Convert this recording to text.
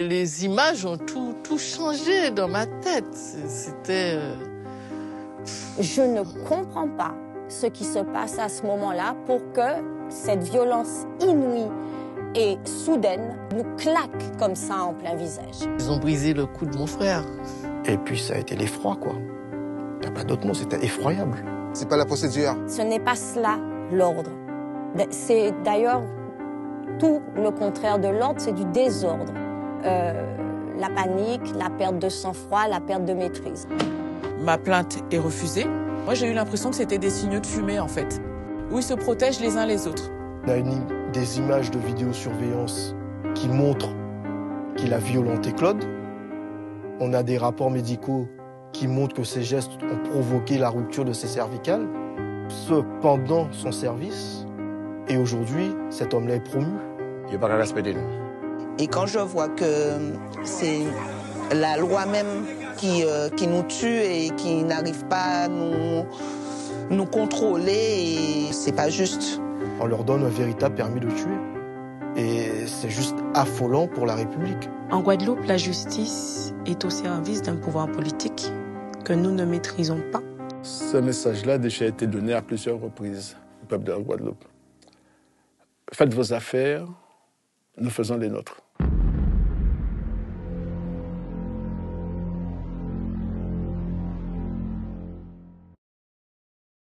Les images ont tout, tout changé dans ma tête. C'était... Euh, Je ne comprends pas ce qui se passe à ce moment-là pour que cette violence inouïe et soudaine nous claque comme ça en plein visage. Ils ont brisé le cou de mon frère. Et puis ça a été l'effroi, quoi. T'as pas d'autre mot, c'était effroyable. C'est pas la procédure. Ce n'est pas cela l'ordre. C'est d'ailleurs tout le contraire de l'ordre, c'est du désordre. Euh, la panique, la perte de sang-froid, la perte de maîtrise. Ma plainte est refusée. Moi, j'ai eu l'impression que c'était des signaux de fumée, en fait, où ils se protègent les uns les autres. On a une, des images de vidéosurveillance qui montrent qu'il a violenté Claude. On a des rapports médicaux qui montrent que ces gestes ont provoqué la rupture de ses cervicales. Ce pendant son service. Et aujourd'hui, cet homme-là est promu. Il n'y a pas respect Et quand je vois que c'est la loi même qui, euh, qui nous tue et qui n'arrive pas à nous, nous contrôler, c'est pas juste. On leur donne un véritable permis de tuer. Et c'est juste affolant pour la République. En Guadeloupe, la justice est au service d'un pouvoir politique que nous ne maîtrisons pas. Ce message-là a déjà été donné à plusieurs reprises au peuple de la Guadeloupe. Faites vos affaires, nous faisons les nôtres.